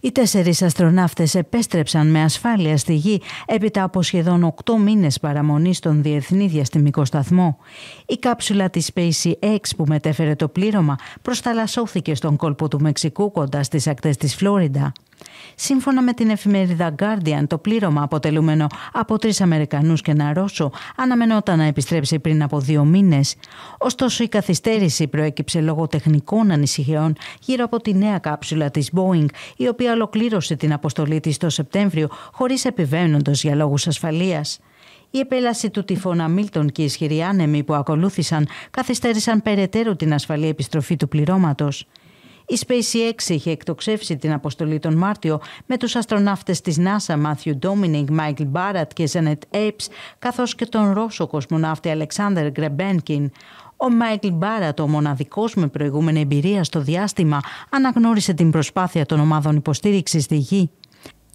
Οι τέσσερις αστροναύτες επέστρεψαν με ασφάλεια στη Γη έπειτα από σχεδόν 8 μήνες παραμονή στον Διεθνή Διαστημικό Σταθμό. Η κάψουλα της SpaceX που μετέφερε το πλήρωμα προσταλασσώθηκε στον κόλπο του Μεξικού κοντά στις ακτές της Φλόριντα. Σύμφωνα με την εφημερίδα Guardian, το πλήρωμα αποτελούμενο από τρεις Αμερικανούς και ένα Ρώσο αναμενόταν να επιστρέψει πριν από δύο μήνες. Ωστόσο, η καθυστέρηση προέκυψε λόγω τεχνικών ανησυχιών γύρω από τη νέα κάψουλα της Boeing, η οποία ολοκλήρωσε την αποστολή της το Σεπτέμβριο χωρίς επιβαίνοντος για λόγους ασφαλείας. Η επέλαση του τυφώνα Μίλτον και οι ισχυροί άνεμοι που ακολούθησαν καθυστέρησαν περαιτέρω την ασφαλή επιστροφή του πληρώματος. Η SpaceX είχε εκτοξεύσει την αποστολή τον Μάρτιο με τους αστροναύτες της NASA Matthew Dominic, Michael Barrett και Janet Apes καθώς και τον Ρώσο κοσμοναύτη Alexander Grebenkin. Ο Μάικλ Μπάρατ, ο μοναδικός με προηγούμενη εμπειρία στο διάστημα, αναγνώρισε την προσπάθεια των ομάδων υποστήριξης στη Γη.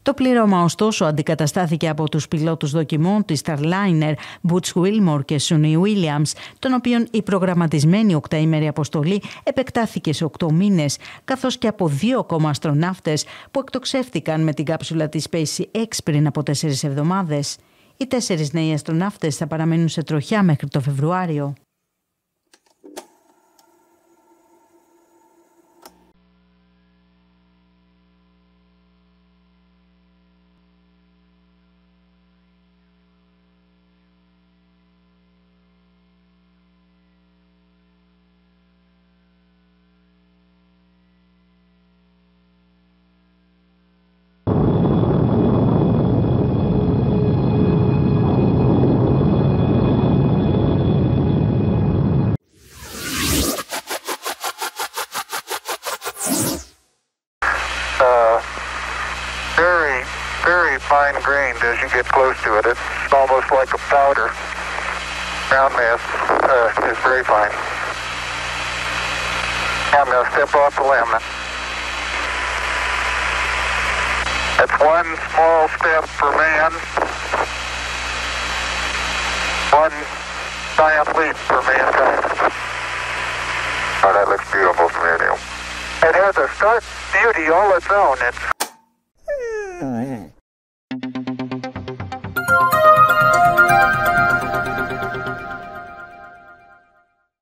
Το πλήρωμα ωστόσο αντικαταστάθηκε από τους πιλότους δοκιμών της Starliner Butch Wilmore και Sunny Williams, των οποίων η προγραμματισμένη οκταήμερη αποστολή επεκτάθηκε σε οκτώ μήνες, καθώς και από δύο ακόμα αστροναύτες που εκτοξεύτηκαν με την κάψουλα της SpaceX πριν από τέσσερις εβδομάδες. Οι τέσσερις νέοι αστροναύτες θα παραμένουν σε τροχιά μέχρι το Φεβρουάριο. Fine grained as you get close to it. It's almost like a powder. Ground mass uh, is very fine. I'm going to step off the limb. That's one small step for man, one giant leap for mankind. Oh, that looks beautiful from here. It has a stark beauty all its own. It's